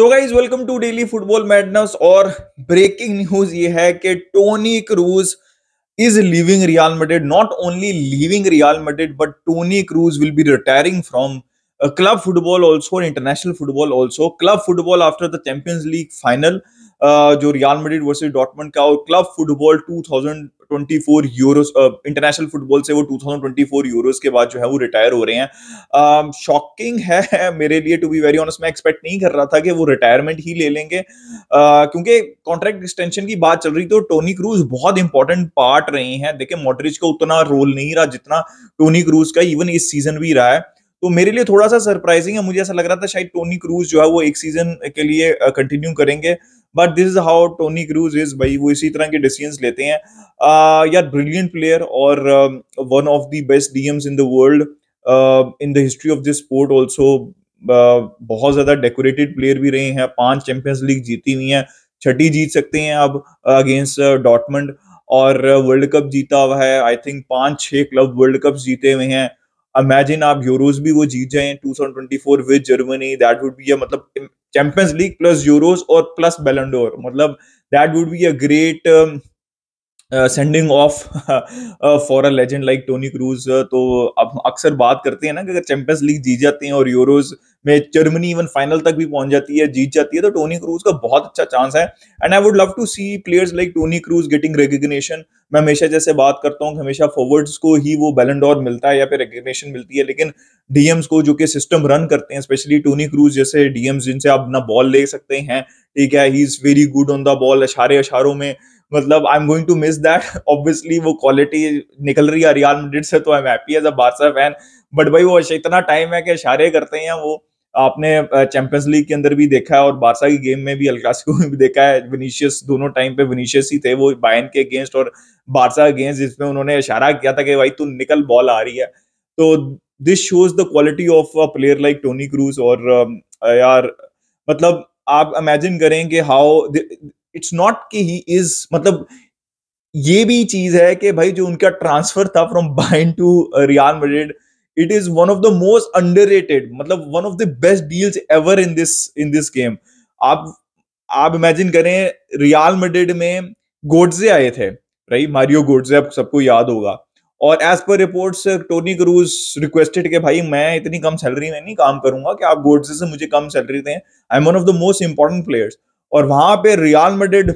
So guys welcome to daily football madness और breaking news ये है कि Toni Kroos is leaving Real Madrid not only leaving Real Madrid but Toni Kroos will be retiring from club football also international football also club football after the Champions League final जो Real Madrid versus Dortmund का और club football 2024 Euros international football से वो 2024 Euros के बाद जो है वो रिटायर हो रहे हैं. शॉकिंग uh, है मेरे लिए टू बी वेरी ऑनेस्ट मैं एक्सपेक्ट नहीं कर रहा था कि वो रिटायरमेंट ही ले लेंगे. Uh, क्योंकि कॉन्ट्रैक्ट एक्सटेंशन की बात चल रही तो टोनी क्रूज बहुत इंपॉर्टेंट पार्ट रहे हैं. देखिए मॉडरिच का उतना रोल नहीं रहा जितना टोनी क्रूज का इवन इस सीज़न भी रहा है. तो मेरे लिए थोड़ा सा सरप्राइजिंग है। मुझे ऐसा लग रहा था शायद टोनी क्रूज जो है वो एक सीज़न के लिए कंटिन्यू करेंगे। But this is how Toni Kroos is भाई। वो इसी तरह के डिसीज़न लेते हैं। यार ब्रिलियंट प्लेयर और one of the best DMs in the world in the history of this sport also बहुत ज़्यादा डेकोरेटेड प्लेयर भी रहे हैं। पाँच चैंपियंस लीग जीती हुई हैं। छठी जीत सकते हैं अब अगेंस्ट डॉटमंड और वर्ल्ड कप जीता हुआ है। आई थिंक पाँच छह क्लब वर्ल्ड कप जीते हुए हैं। इमेजिन आप यूरोज भी वो जीत जाएँ 2024 with Germany that would be मतलब चैंपियंस लीग प्लस यूरोज और प्लस बेलेंडोर मतलब that would be a great sending off for a legend like Toni Kroos तो अब अक्सर बात करते हैं ना कि अगर चैंपियंस लीग जीत जाते हैं और यूरोज में जर्मनी इवन फाइनल तक भी पहुँच जाती है, जीत जाती है तो टोनी क्रूज का बहुत अच्छा चांस है. And I would love to see players like Toni Kroos getting recognition मैं हमेशा जैसे बात करता हूँ हमेशा फॉरवर्ड्स को ही वो बैलेंडोर मिलता है या फिर रिकग्निशन मिलती है, लेकिन डीएम्स को जो कि सिस्टम रन करते हैं स्पेशली टोनी क्रूज जैसे डीएम्स जिनसे आप अपना बॉल ले सकते हैं, ठीक है he is very good on the ball अशारे अशारों में मतलब I am going to miss that obviously वो क्वालिटी निकल रही है रियल से तो I am happy as a Barca fan but भाई वो इतना टाइम है कि इशारे करते हैं वो आपने चैंपियंस लीग के अंदर भी देखा है और बारसा की गेम में भी अल्कासिको में भी देखा है। विनीशियस दोनों टाइम पे विनीशियस ही थे, वो बायन के अगेंस्ट और बारसा अगेंस्ट जिसमें उन्होंने इशारा किया था कि भाई तू निकल बॉल आ रही है। तो this shows the quality of a player like Toni Kroos और यार मतलब आप इमेजिन करें कि हाउ इट्स नॉट कि ही इज़ मतलब ये भी चीज़ है कि भाई जो उनका ट्रांसफ़र था from Bayern to Real Madrid it is one of the most underrated मतलब one of the best deals ever in this in this game आप आप इमेजिन करें रियाल मैड्रिड में गोडजे आए थे राइट मारियो गोडजे आप सबको याद होगा। और as per reports Toni Kroos requested के भाई, मैं इतनी कम सैलरी में नहीं काम करूँगा कि आप गोडजे से मुझे कम सैलरी दें। I am one of the most important players और वहाँ पे रियाल मेडिड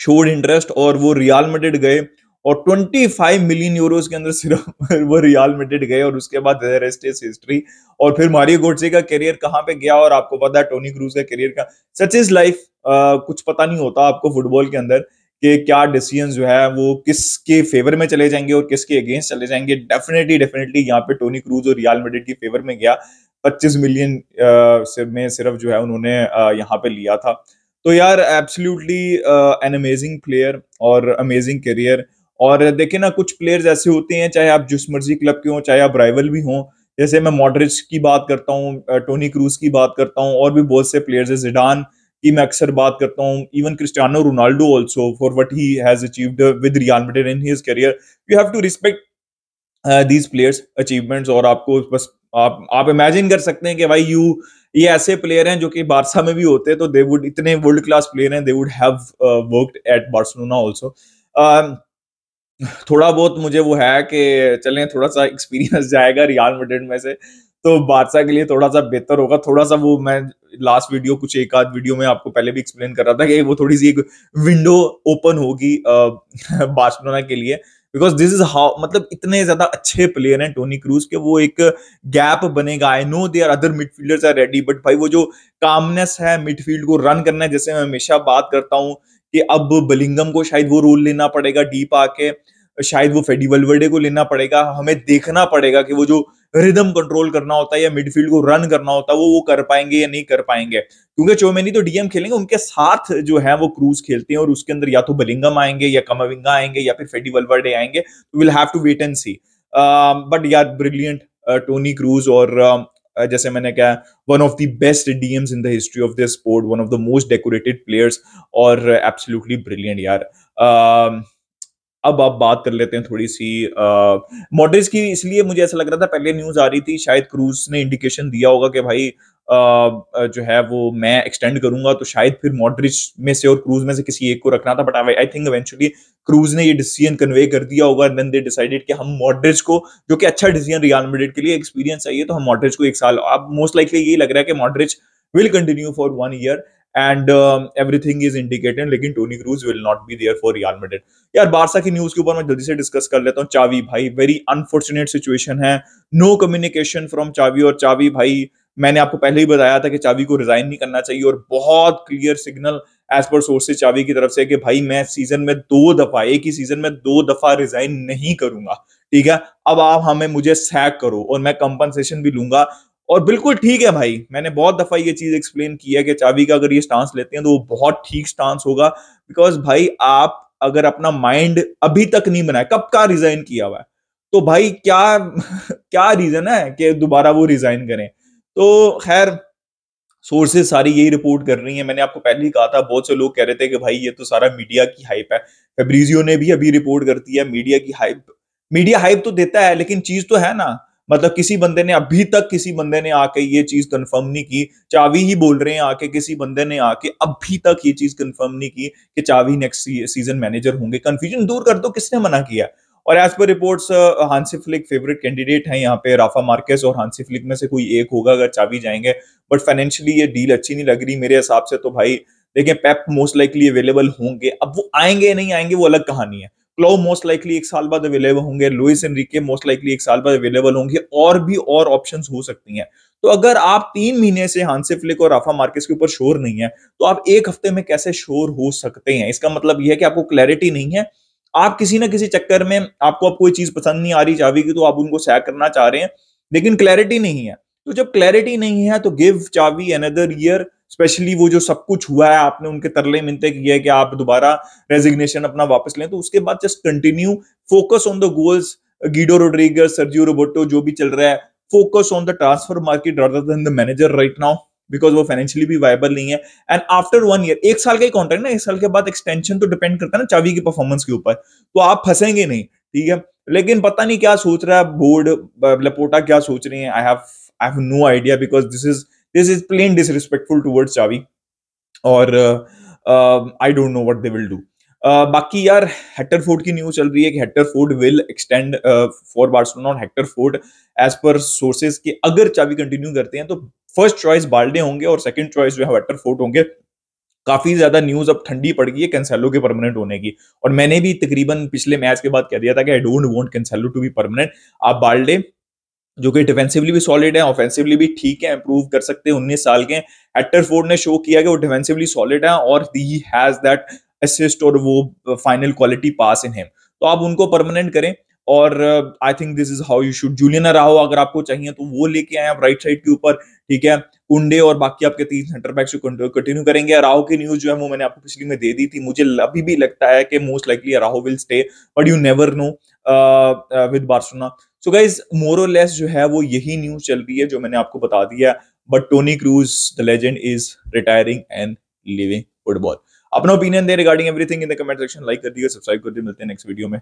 शोड इंटरेस्ट और वो रियाल मेडिड गए। और 25 मिलियन यूरोस के अंदर सिर्फ़ वो रियाल मेडिड गए और उसके बाद रेस्ट इज़ हिस्ट्री और फिर मारियो गोडसे का करियर कहाँ पे गया और आपको पता है टोनी क्रूज का करियर का सच इज़ लाइफ कुछ पता नहीं होता आपको फुटबॉल के अंदर कि क्या डिसीज़न जो है वो किसके फेवर में चले जाएँगे और किसके अगेंस्ट चले जाएँगे। डेफिनेटली डेफिनेटली यहाँ पे टोनी क्रूज और रियाल मेडिड की फेवर में गया। 25 मिलियन में सिर्फ़ जो है उन्होंने यहाँ पे लिया था। तो यार एब्सोल्युटली एन अमेजिंग प्लेयर और अमेजिंग करियर और देखिए ना, कुछ प्लेयर्स ऐसे होते हैं, चाहे आप जिस मर्ज़ी क्लब के हों, चाहे आप राइवल भी हों, जैसे मैं मॉडरिच की बात करता हूँ टोनी क्रूज की बात करता हूँ, और भी बहुत से प्लेयर्स है जिडान की मैं अक्सर बात करता हूँ even Cristiano Ronaldo also for what he has achieved with Real Madrid in his career you have to respect these players achievements और आपको बस, आप आप इमेजिन कर सकते हैं कि भाई यू ये ऐसे प्लेयर हैं जो कि बारसा में भी होते हैं तो दे वुड इतने वर्ल्ड क्लास प्लेयर हैं they would have worked at Barcelona also थोड़ा बहुत मुझे वो है कि चलें, थोड़ा सा एक्सपीरियंस जाएगा रियाल मैड्रिड में से तो बादशाह के लिए थोड़ा सा बेहतर होगा। थोड़ा सा वो मैं लास्ट वीडियो कुछ एक आध वीडियो में आपको पहले भी एक्सप्लेन कर रहा था कि वो थोड़ी सी एक विंडो ओपन होगी बार्सिलोना के लिए। बिकॉज़ दिस इज़ हाउ मतलब इतने ज़्यादा अच्छे प्लेयर हैं टोनी क्रूज के, वो एक गैप बनेगा। I know they are other midfielders are ready but भाई वो जो कामनेस है मिडफील्ड को रन करना है, जैसे मैं हमेशा बात करता हूँ कि अब बलिंगम को शायद वो रोल लेना पड़ेगा डीप आके शायद वो फेडी वलवर्डे को लेना पड़ेगा। हमें देखना पड़ेगा कि वो जो रिदम कंट्रोल करना होता है या मिडफील्ड को रन करना होता है वो वो कर पाएँगे या नहीं कर पाएँगे। क्योंकि चोमेनी तो डीएम खेलेंगे उनके साथ जो है वो क्रूज खेलते हैं और उसके अंदर या तो बलिंगम आएँगे या कमाविंगा आएँगे या फिर फेडी वलवर्डे आएँगे। Will have to wait and see but यार ब्रिलियंट टोनी क्रूज और uh, जैसे मैंने कहा one of the best DMs in the history of this sport one of the most decorated players और एब्सोल्युटली ब्रिलियंट यार। Uh, अब आप बात कर लेते हैं थोड़ी सी मॉडरेज की। इसलिए मुझे ऐसा लग रहा था पहले न्यूज़ आ रही थी, शायद क्रूज ने इंडिकेशन दिया होगा कि भाई जो है वो मैं एक्सटेंड करूँगा तो शायद फिर मॉडरिच में से और क्रूज में से किसी एक को रखना था but I think eventually Kroos ने ये डिसीज़न कन्वे कर दिया होगा देन दे डिसाइडेड कि हम मॉडरिच को, जो कि अच्छा डिसीज़न रियल मेडिट के लिए एक्सपीरियंस चाहिए तो हम मॉडरिच को एक साल, अब मोस्ट लाइकली यही लग रहा है कि Modric will continue for one year and everything is indicated लेकिन Toni Kroos will not be there for Real Madrid यार बारसा की न्यूज़ के ऊपर मैं जल्दी से डिस्कस कर लेता हूँ, चावी भाई वेरी अनफॉर्चुनेट सिचुएशन है. नो कम्युनिकेशन फ्रॉम चावी और चावी भाई, मैंने आपको पहले ही बताया था कि चावी को रिजाइन नहीं करना चाहिए और बहुत clear signal as per sources Xavi की तरफ़ से कि भाई, मैं सीज़न में दो दफ़ा, एक ही सीज़न में दो दफ़ा रिजाइन नहीं करूँगा, ठीक है? अब आप हमें मुझे सैक करो और मैं कंपनसेशन भी लूँगा और बिल्कुल ठीक है भाई। मैंने बहुत दफ़ा ये चीज़ एक्सप्लेन की है कि चावी का अगर ये स्टांस लेते हैं तो वो बहुत ठीक स्टांस होगा। बिकॉज़ भाई, आप अगर अपना माइंड अभी तक नहीं बनाया, कब का रिजाइन किया हुआ है? तो भाई, क्या क्या रीजन है कि दोबारा वो रिजाइन करें? तो खैर सोर्सेज सारी यही रिपोर्ट कर रही है। मैंने आपको पहले ही कहा था, बहुत से लोग कह रहे थे कि भाई, ये तो सारा मीडिया की हाइप है। फेब्रिजियो ने भी अभी रिपोर्ट कर दी है मीडिया की हाइप मीडिया हाइप तो देता है, लेकिन चीज़ तो है ना। मतलब किसी बंदे ने अभी तक किसी बंदे ने आके ये चीज़ कंफर्म नहीं की। चावी ही बोल रहे हैं आके किसी बंदे ने आके अभी तक ये चीज़ कंफर्म नहीं की कि चावी नेक्स्ट सीज़न मैनेजर होंगे। कंफ्यूजन दूर कर दो, किसने मना किया? और as per reports Hansi Flick favourite candidate है यहाँ पे राफा मार्केस और हांसी फ्लिक में से कोई एक होगा अगर चाबी जाएँगे। बट फाइनेंशियली ये डील अच्छी नहीं लग रही मेरे हिसाब से तो भाई, देखिए पेप मोस्ट लाइकली अवेलेबल होंगे। अब वो आएँगे नहीं आएँगे वो अलग कहानी है। क्लो मोस्ट लाइकली एक साल बाद अवेलेबल होंगे लुइस एनरिके मोस्ट लाइकली एक साल बाद अवेलेबल होंगे, और भी और ऑप्शंस हो सकती हैं। तो अगर आप तीन महीने से हांसे फ्लिक और राफा मार्केस के ऊपर शोर नहीं है तो आप एक हफ़्ते में कैसे शोर हो सकते हैं? इसका मतलब यह है कि आपको क्लैरिटी नहीं है। आप किसी ना किसी चक्कर में, आपको अब कोई चीज़ पसंद नहीं आ रही चावी की तो आप उनको सैक करना चाह रहे हैं, लेकिन क्लैरिटी नहीं है। तो जब क्लैरिटी नहीं है तो गिव चावी अनदर ईयर स्पेशली वो जो सब कुछ हुआ है, आपने उनके तरले मिनते किए है कि आप दोबारा रेजिग्नेशन अपना वापस लें तो उसके बाद just continue focus on the goals Guido Rodriguez Sergio Roberto जो भी चल रहा है focus on the transfer market rather than the manager right now because वो फाइनेंशियली भी वायबल नहीं है. एंड आफ्टर वन ईयर एक साल का ही कॉन्ट्रैक्ट ना, एक साल के बाद एक्सटेंशन तो डिपेंड करता है ना चावी की परफॉर्मेंस के ऊपर. तो आप फंसेंगे नहीं, ठीक है? लेकिन पता नहीं क्या सोच रहा है, बोर्ड लपोटा क्या सोच रही है I have I have no idea because this is this is plain disrespectful towards Xavi और I don't know what they will do बाकी यार हेक्टर फोर्ड की न्यूज़ चल रही है कि Hector Fort will extend for Barcelona और Hector Fort as per sources के अगर चाबी कंटिन्यू करते हैं तो फ़र्स्ट चॉइस बाल्डे होंगे और सेकंड चॉइस जो है हेक्टर फोर्ड होंगे। काफ़ी ज़्यादा न्यूज़ अब ठंडी पड़ गई है कैंसेलो के परमानेंट होने की। और मैंने भी तकरीबन पिछले मैच के बाद कह दिया था कि I don't want Cancelo to be permanent आप बाल्डे जो कि डिफेंसिवली भी सॉलिड है ऑफेंसिवली भी ठीक है इंप्रूव कर सकते हैं, उन्नीस साल के हेक्टर फोर्ड ने शो किया कि वो डिफेंसिवली सॉलिड है और ही हैज़ दैट असिस्ट और वो final quality pass in him तो आप उनको परमानेंट करें और I think this is how you should Julian रहा अगर आपको चाहिए तो वो लेके आए आप राइट साइड के ऊपर, ठीक है? कुंडे और बाकी आपके तीन सेंटर बैक से कंटिन्यू करेंगे। राहो की न्यूज़ जो है वो मैंने आपको पिछली में दे दी थी। मुझे अभी भी लगता है कि most likely Araujo will stay but you never know with Barcelona so guys more और लेस जो है वो यही न्यूज़ चल रही है जो मैंने आपको बता दिया but Toni Kroos the legend is retiring and leaving football अपना opinion they regarding everything in the comment section like कर दिए सब्सक्राइब कर दिए मिलते हैं नेक्स्ट वीडियो में।